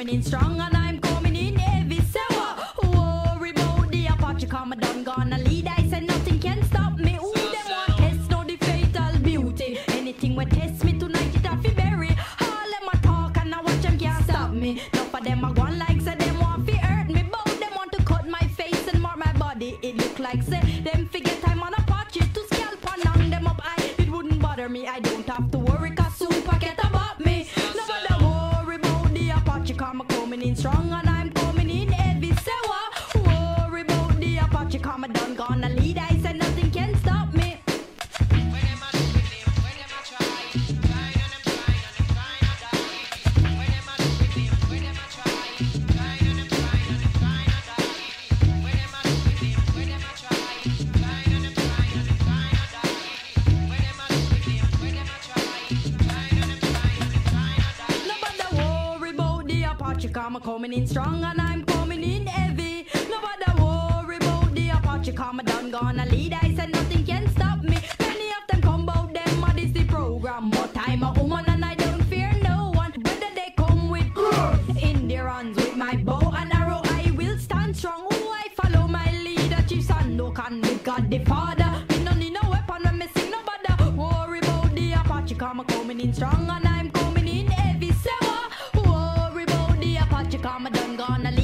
coming in strong and I'm coming in heavy. So what? Worry about the Apache, come done gonna lead. I said nothing can stop me. Who them want test? No the fatal beauty. Anything will test me tonight, it have to bury. All them a talk and I watch them can't stop me. Enough of them a one like say them want to hurt me. Both them want to cut my face and mark my body. It look like say Apache, come a coming in strong and I'm coming in heavy. Nobody worry about the Apache, come a done gonna lead. I said nothing can stop me. Many of them come about them, what is the program? But I'm a woman and I don't fear no one. Whether they come with in their hands with my bow and arrow, I will stand strong. Oh, I follow my leader, Chief Sandokan with God the Father. Me no need no weapon when me sing nobody. Worry about the Apache, come a coming in strong and I'm Come a done gonna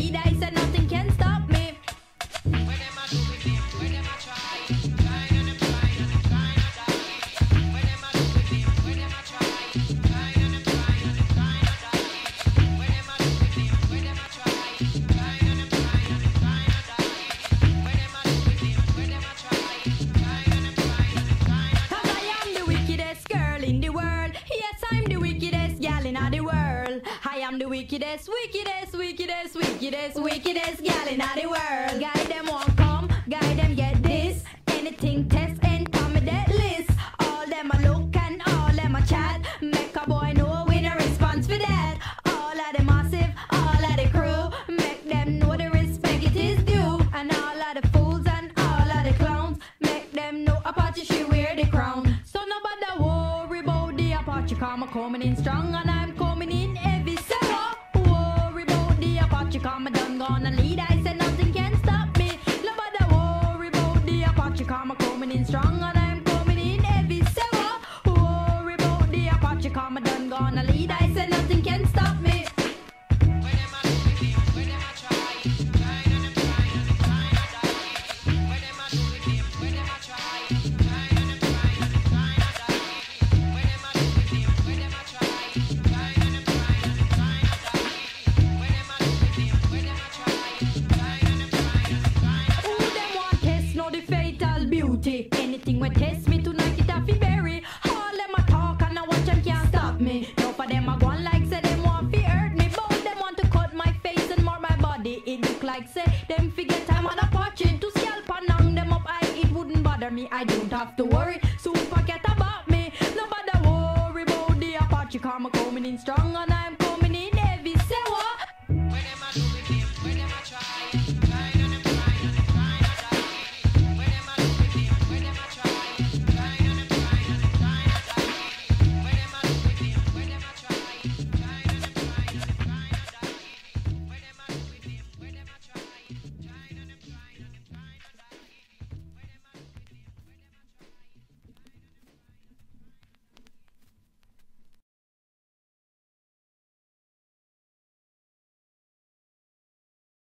am the wickedest, wickedest, wickedest, wickedest, wickedest gal in the world. Guide them won't come, guide them get this. Anything test and come with that list. All them a look and all them a chat. Make a boy know we no response for that. All of the massive, all of the crew. Make them know the respect it is due. And all of the fools and all of the clowns. Make them know Apache she wear the crown. So nobody worry about the Apache. Come a coming in strong and I'm Come a done gonna lead. I Anything we test me tonight it have to bury. All them a talk and I watch them can't stop me. No for them a go on like say them want to hurt me. Both them want to cut my face and mark my body. It look like say them forget I'm on a watching to scalp and hang them up. I it wouldn't bother me. I don't have to worry. Soon forget about me. Nobody worry about the Apache. Come a coming in strong